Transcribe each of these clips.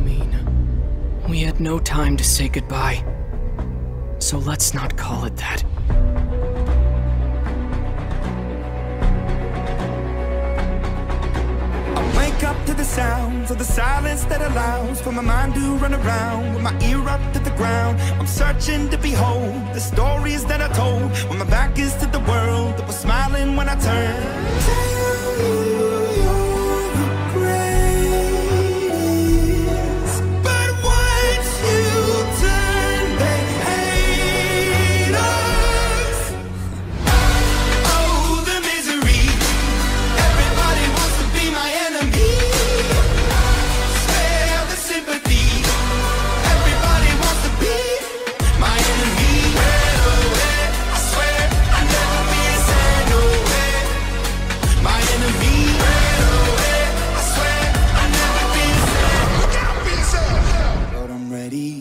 mean? We had no time to say goodbye. So let's not call it that. I wake up to the sounds of the silence that allows for my mind to run around with my ear up to the ground. I'm searching to behold the stories that I told when my back is to the world that was smiling when I turned.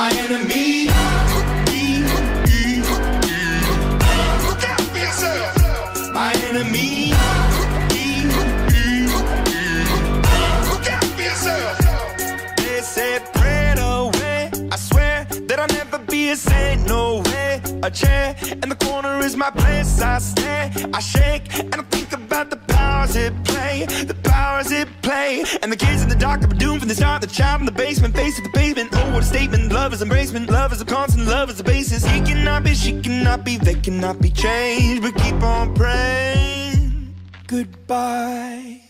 my enemy. Look out for yourself. My enemy. Look out for yourself. They said, pray. I swear that I'll never be a saint. No way. A chair in the corner is my place. I stare, I shake, and I think about the powers it play. The powers it play. And the kids in the dark are doomed from the start. The child in the basement, face the pavement. What a statement. Love is embracement. Love is a constant. Love is the basis. He cannot be, she cannot be, they cannot be changed. But keep on praying. Goodbye.